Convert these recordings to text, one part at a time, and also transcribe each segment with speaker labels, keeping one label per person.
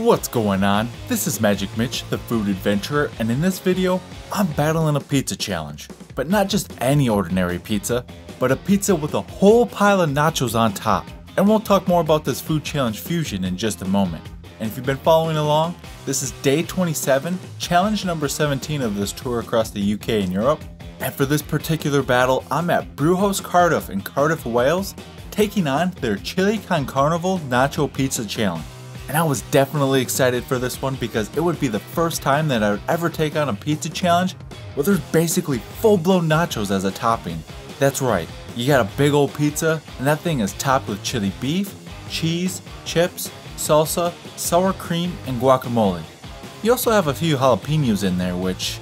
Speaker 1: What's going on? This is Magic Mitch, the food adventurer, and in this video, I'm battling a pizza challenge. But not just any ordinary pizza, but a pizza with a whole pile of nachos on top. And we'll talk more about this food challenge fusion in just a moment. And if you've been following along, this is day 27, challenge number 17 of this tour across the UK and Europe. And for this particular battle, I'm at Brewhouse Cardiff in Cardiff, Wales, taking on their Chili Con Carnival Nacho Pizza Challenge. And I was definitely excited for this one because it would be the first time that I would ever take on a pizza challenge where there's basically full-blown nachos as a topping. That's right, you got a big old pizza and that thing is topped with chili beef, cheese, chips, salsa, sour cream, and guacamole. You also have a few jalapenos in there which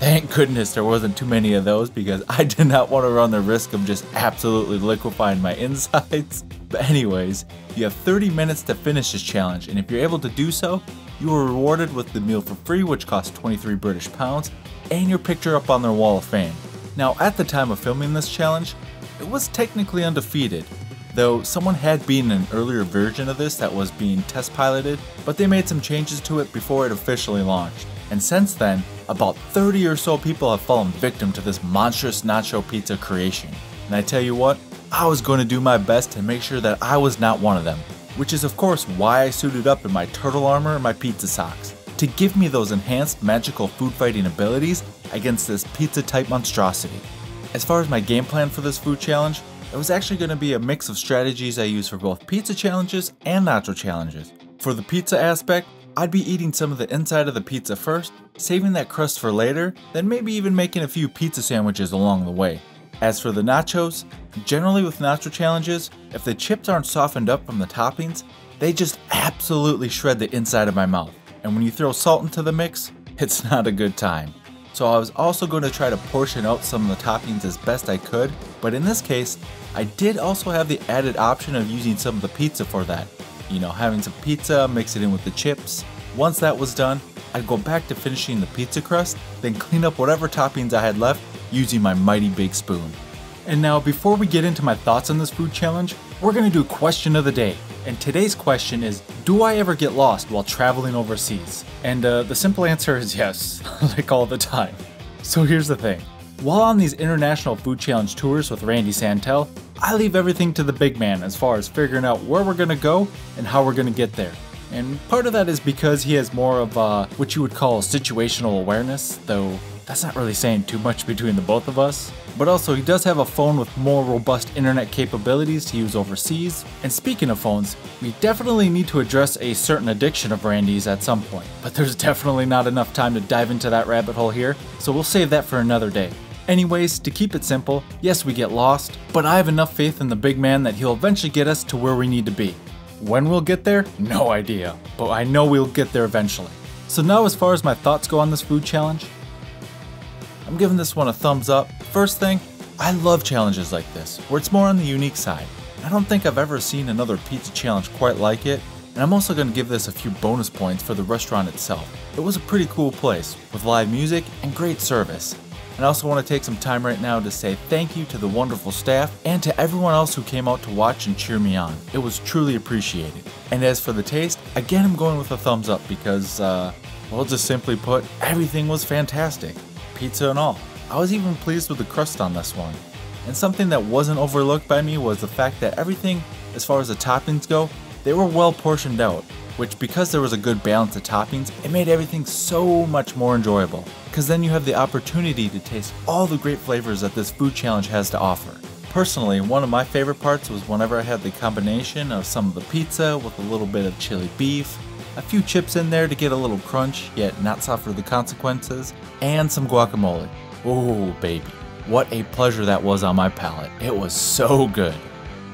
Speaker 1: Thank goodness there wasn't too many of those because I did not want to run the risk of just absolutely liquefying my insides. But anyways, you have 30 minutes to finish this challenge and if you're able to do so, you are rewarded with the meal for free which costs 23 British pounds and your picture up on their wall of fame. Now at the time of filming this challenge, it was technically undefeated, though someone had beaten an earlier version of this that was being test piloted, but they made some changes to it before it officially launched. And since then, about 30 or so people have fallen victim to this monstrous nacho pizza creation. And I tell you what, I was going to do my best to make sure that I was not one of them. Which is of course why I suited up in my turtle armor and my pizza socks. To give me those enhanced magical food fighting abilities against this pizza type monstrosity. As far as my game plan for this food challenge, it was actually going to be a mix of strategies I use for both pizza challenges and nacho challenges. For the pizza aspect, I'd be eating some of the inside of the pizza first, saving that crust for later, then maybe even making a few pizza sandwiches along the way. As for the nachos, generally with nacho challenges, if the chips aren't softened up from the toppings, they just absolutely shred the inside of my mouth. And when you throw salt into the mix, it's not a good time. So I was also going to try to portion out some of the toppings as best I could, but in this case, I did also have the added option of using some of the pizza for that, you know, having some pizza, mix it in with the chips. Once that was done, I'd go back to finishing the pizza crust, then clean up whatever toppings I had left using my mighty big spoon. And now, before we get into my thoughts on this food challenge, we're gonna do question of the day. And today's question is, do I ever get lost while traveling overseas? And uh, the simple answer is yes, like all the time. So here's the thing. While on these international food challenge tours with Randy Santel, I leave everything to the big man as far as figuring out where we're gonna go and how we're gonna get there. And part of that is because he has more of uh, what you would call situational awareness, though that's not really saying too much between the both of us. But also, he does have a phone with more robust internet capabilities to use overseas. And speaking of phones, we definitely need to address a certain addiction of Randy's at some point. But there's definitely not enough time to dive into that rabbit hole here, so we'll save that for another day. Anyways, to keep it simple, yes, we get lost, but I have enough faith in the big man that he'll eventually get us to where we need to be. When we'll get there? No idea, but I know we'll get there eventually. So now as far as my thoughts go on this food challenge, I'm giving this one a thumbs up. First thing, I love challenges like this, where it's more on the unique side. I don't think I've ever seen another pizza challenge quite like it, and I'm also going to give this a few bonus points for the restaurant itself. It was a pretty cool place, with live music and great service. And I also want to take some time right now to say thank you to the wonderful staff and to everyone else who came out to watch and cheer me on. It was truly appreciated. And as for the taste, again I'm going with a thumbs up because, uh, well just simply put, everything was fantastic. Pizza and all. I was even pleased with the crust on this one. And something that wasn't overlooked by me was the fact that everything, as far as the toppings go, they were well portioned out which because there was a good balance of toppings, it made everything so much more enjoyable. Because then you have the opportunity to taste all the great flavors that this food challenge has to offer. Personally, one of my favorite parts was whenever I had the combination of some of the pizza with a little bit of chili beef, a few chips in there to get a little crunch, yet not suffer the consequences, and some guacamole. Oh baby, what a pleasure that was on my palate. It was so good.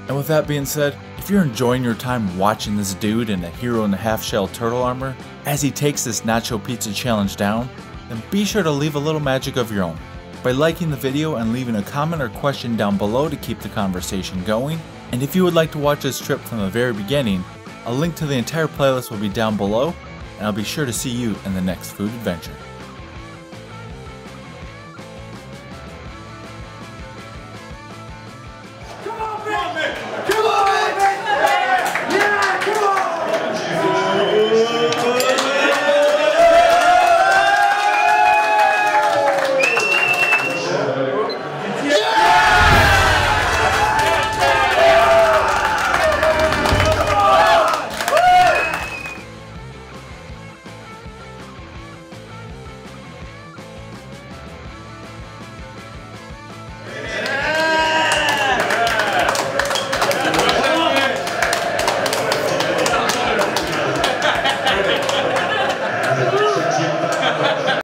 Speaker 1: And with that being said, if you're enjoying your time watching this dude in a hero and a half shell turtle armor as he takes this nacho pizza challenge down, then be sure to leave a little magic of your own by liking the video and leaving a comment or question down below to keep the conversation going. And if you would like to watch this trip from the very beginning, a link to the entire playlist will be down below, and I'll be sure to see you in the next food adventure.